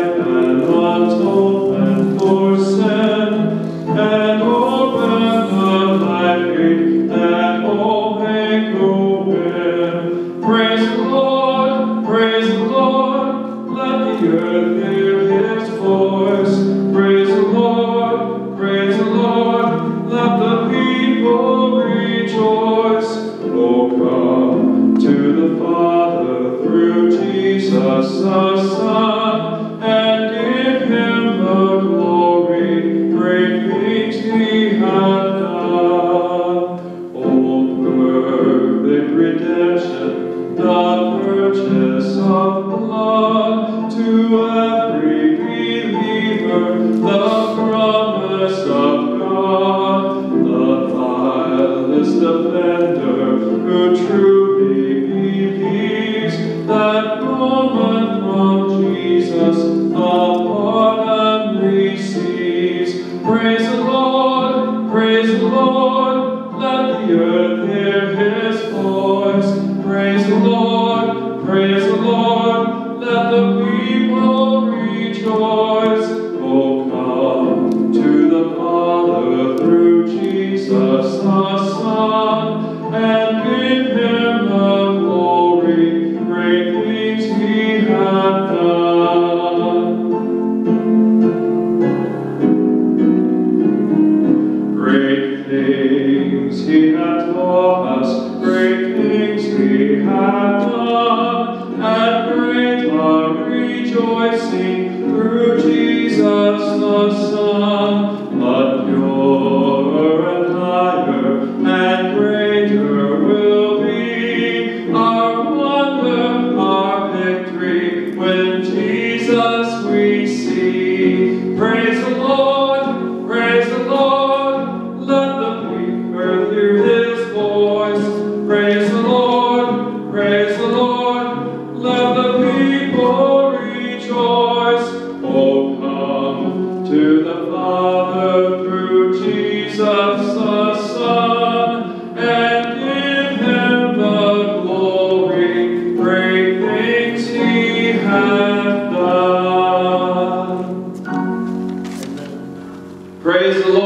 I and unto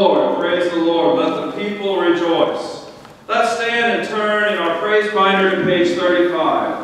Lord, praise the Lord. Let the people rejoice. Let's stand and turn in our praise binder to page 35.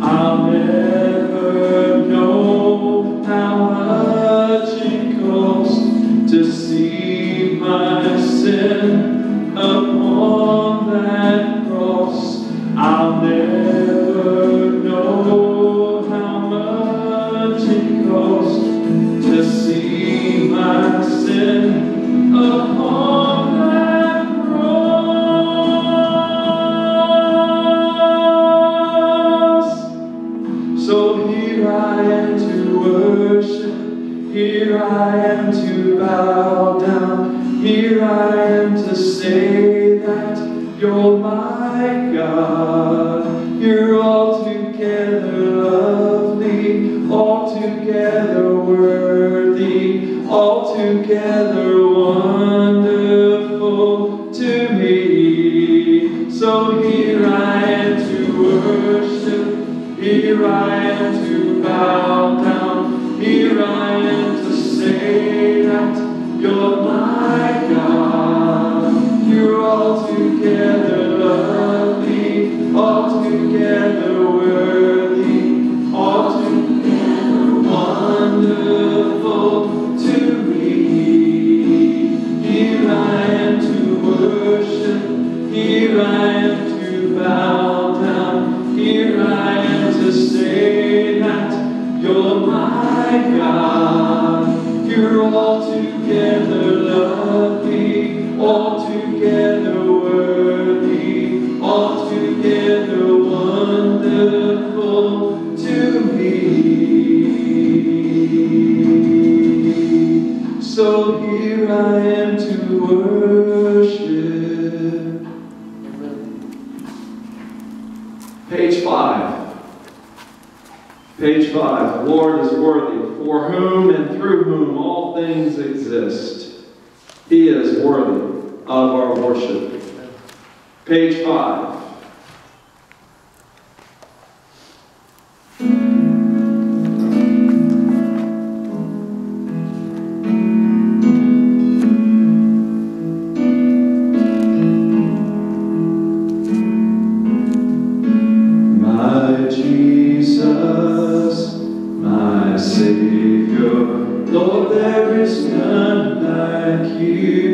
Amen. Here I am to bow down, here I am to say that you're my God. You're altogether lovely, altogether worthy, altogether one. So here I am to worship. Page 5. Page 5. The Lord is worthy, for whom and through whom all things exist. He is worthy of our worship. Page 5. there is none like you.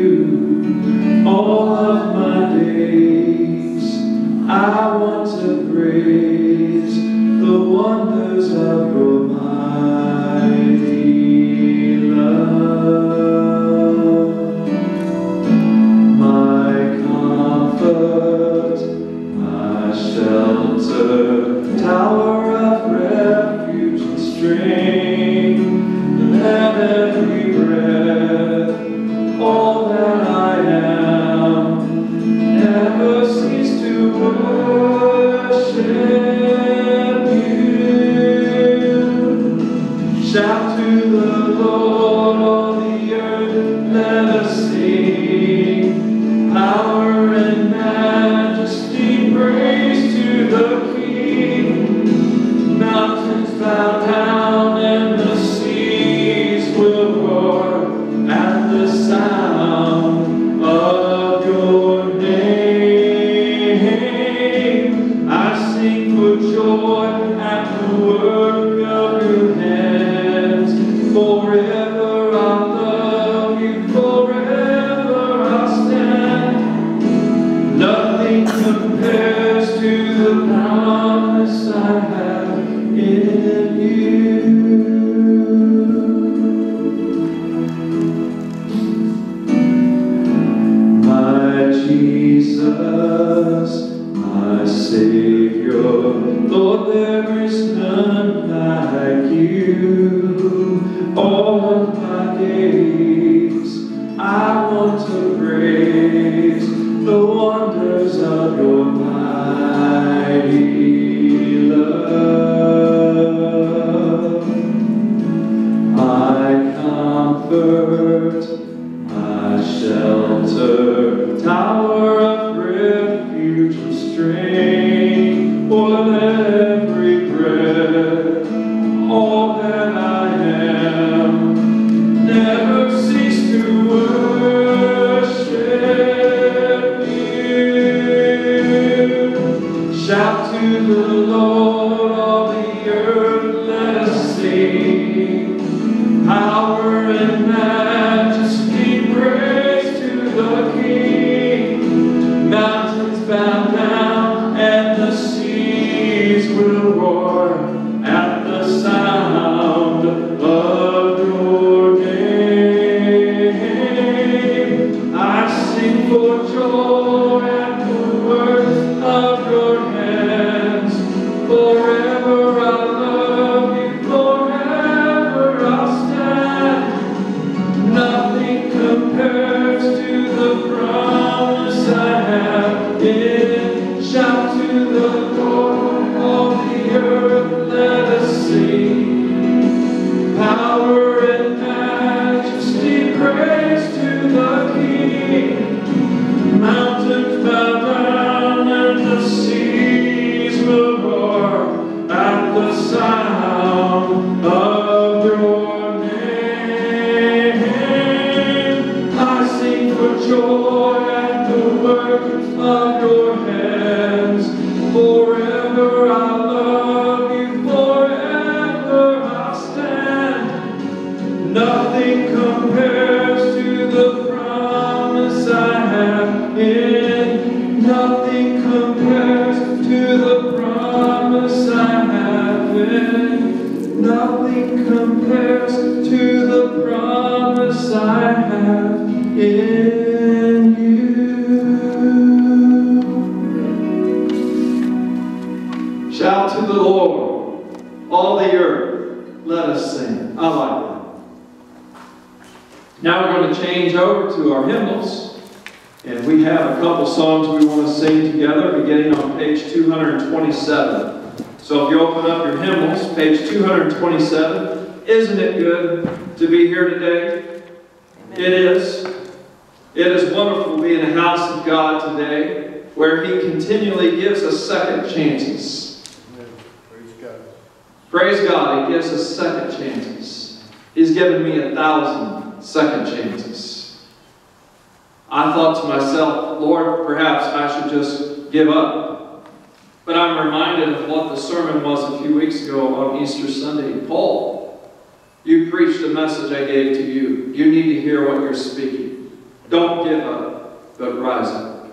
earth compares to the promise I have in. 227. So if you open up your hymnals, page 227, isn't it good to be here today? It is. It is wonderful to be in the house of God today, where He continually gives us second chances. Praise God. Praise God, He gives us second chances. He's given me a thousand second chances. I thought to myself, Lord, perhaps I should just give up. But I'm reminded of what the sermon was a few weeks ago on Easter Sunday. Paul, you preached the message I gave to you. You need to hear what you're speaking. Don't give up, but rise up.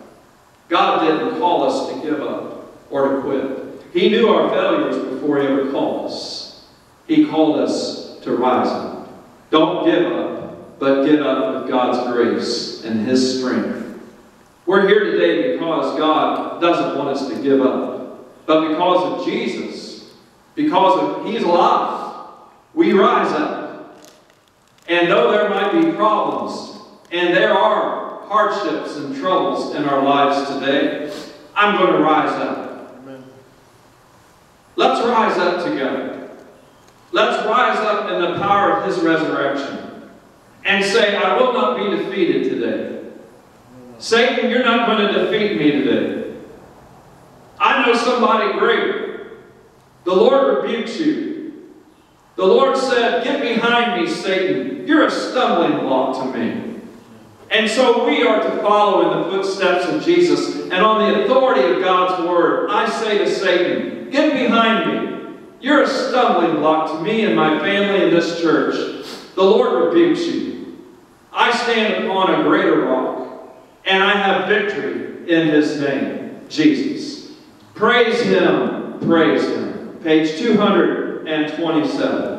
God didn't call us to give up or to quit. He knew our failures before He ever called us. He called us to rise up. Don't give up, but get up with God's grace and His strength. We're here today because God doesn't want us to give up, but because of Jesus, because of He's alive, we rise up. And though there might be problems, and there are hardships and troubles in our lives today, I'm going to rise up. Amen. Let's rise up together. Let's rise up in the power of His resurrection and say, I will not be defeated today. Satan, you're not going to defeat me today. Somebody greater. The Lord rebukes you. The Lord said, Get behind me, Satan. You're a stumbling block to me. And so we are to follow in the footsteps of Jesus. And on the authority of God's word, I say to Satan, Get behind me. You're a stumbling block to me and my family in this church. The Lord rebukes you. I stand upon a greater rock, and I have victory in his name, Jesus. Praise him, praise him. Page 227.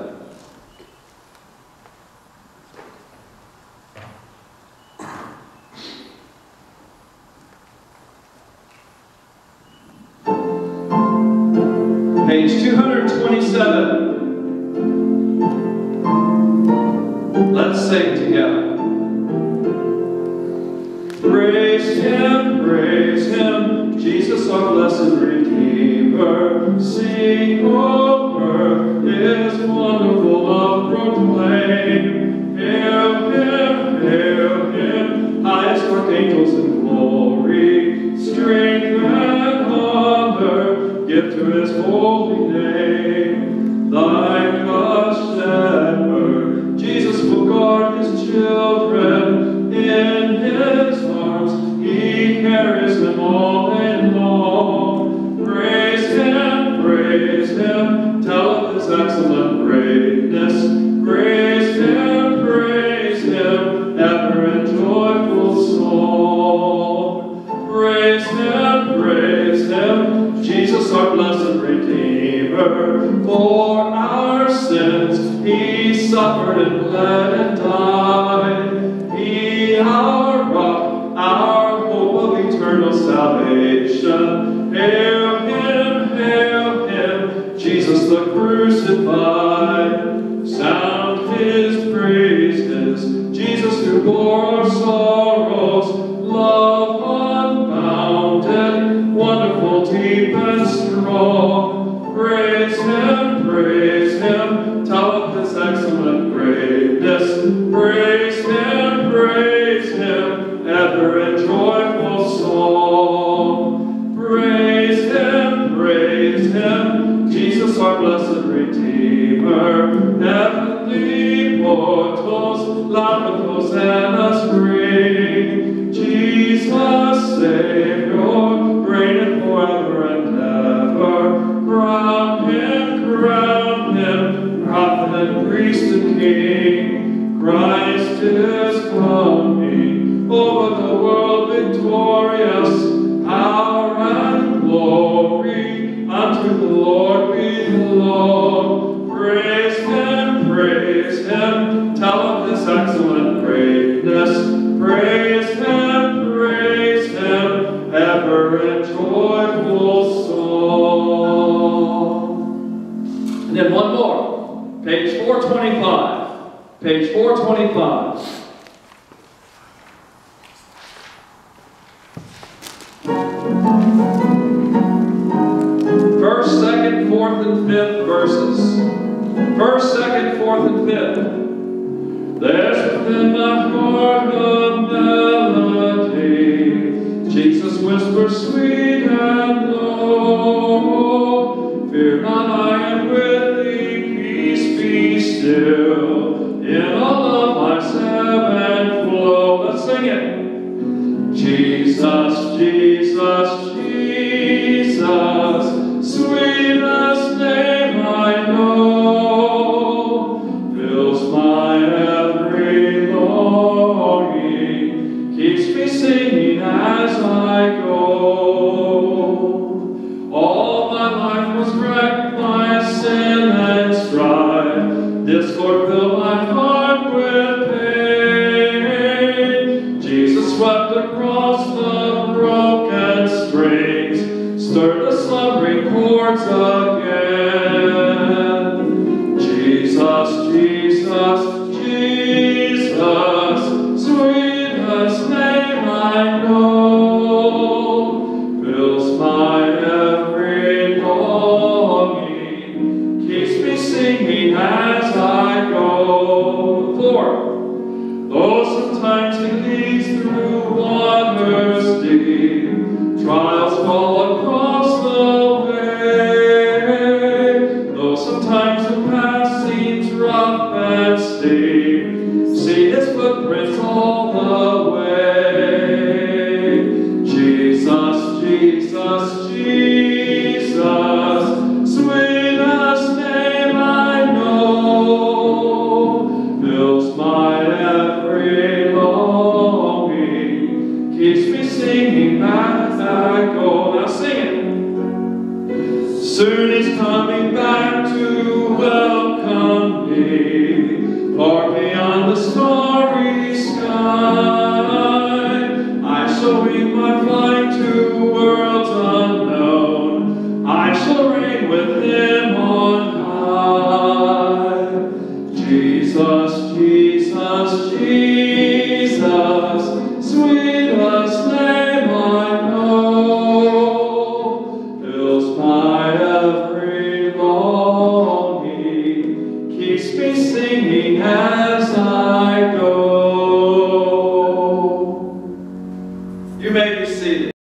Proclaim. Hail Him, hail Him, highest archangels in glory. Strength and honor give to His holy praise Him, Jesus our blessed Redeemer. For our sins He suffered and bled Praise Him, praise Him, ever in joyful